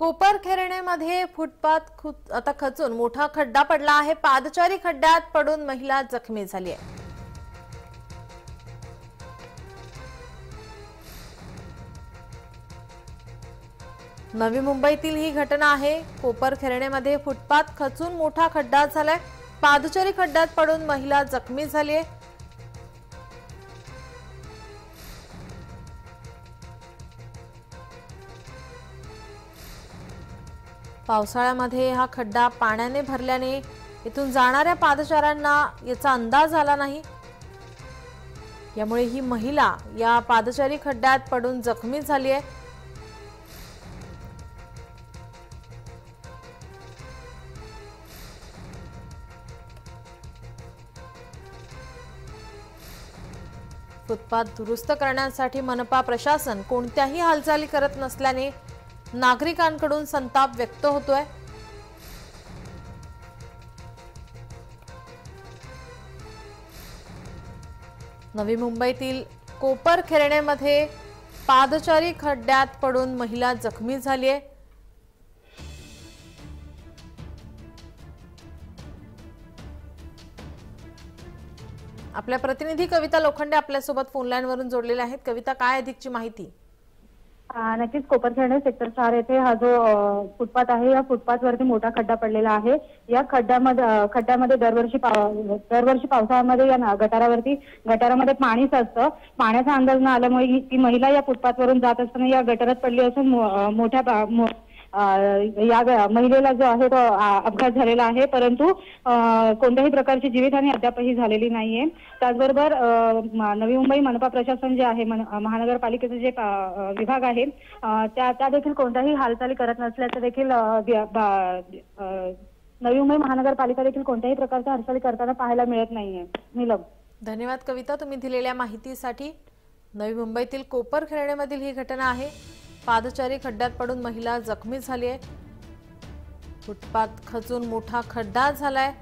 कोपरखेरणेमध्ये footpath आता खचून मोठा खड्डा पडला आहे. पादचारी खड्ड्यात पडून महिला जखमी झाली आहे नवी मुंबईतील ही घटना आहे. कोपरखेरणेमध्ये फुटपाथ खचून मोठा खड्डा झालाय. पादचारी खड्ड्यात पडून महिला जखमी झाली आहे पावसाळ्यामध्ये हा खड्डा पाण्याने भरल्याने इथून जाणाऱ्या पादचाऱ्यांना याचा अंदाज आला नाही. यामुळे ही महिला या पादचारी खड्ड्यात पडून जखमी झाली आहे. फुटपाथ दुरुस्त करण्यासाठी मनपा प्रशासन कोणत्याही हालचाली करत नसल्याने नागरिकांकडून संताप व्यक्त होतोय. नवी मुंबईतील कोपर खेरणेमध्ये पादचारी खड्ड्यात पडून महिला जखमी झाली आहे आपल्या प्रतिनिधी कविता लोखंडे आपल्यासोबत फोनलाईनवरून जोडलेल्या आहेत. कविता काय अधिकची माहिती? नक्कीच कोपरखेडे सेक्टर चार येथे हा जो फुटपाथ आहे या फुटपाथ वरती मोठा खड्डा पडलेला आहे. या खड्ड्यामध्ये खड्ड्यामध्ये दरवर्षी पाव- दरवर्षी पावसाळ्यामध्ये या गटारावरती गटारामध्ये पाणी साचतं. पाण्याचा अंदाज न आल्यामुळे ही- ती महिला या फुटपाथवरून जात असताना या गटारात पडली असून मोठ्या या महिलेला जो आहे तो अपघात झालेला आहे. परंतु कोणत्याही प्रकारची जीवितहानी अद्यापही झालेली नाहीये. त्याचबरोबर नवी मुंबई मनपा प्रशासन जे आहे मन- महानगरपालिकेचे जे विभाग आहे त्या त्या देखील कोणत्याही हालचाली करत नसल्याचं देखील नवी मुंबई महानगरपालिका देखील कोणत्याही प्रकारच्या हालचाली करताना पाहायला मिळत नाहीये. नीलम. धन्यवाद कविता तुम्ही दिलेल्या माहितीसाठी. नवी मुंबईतील कोपरखेरणेमधील ही घटना आहे. पादचारी खड्ड्यात पडून महिला जखमी झाली आहे. फुटपाथ खचून मोठा खड्डा झालाय.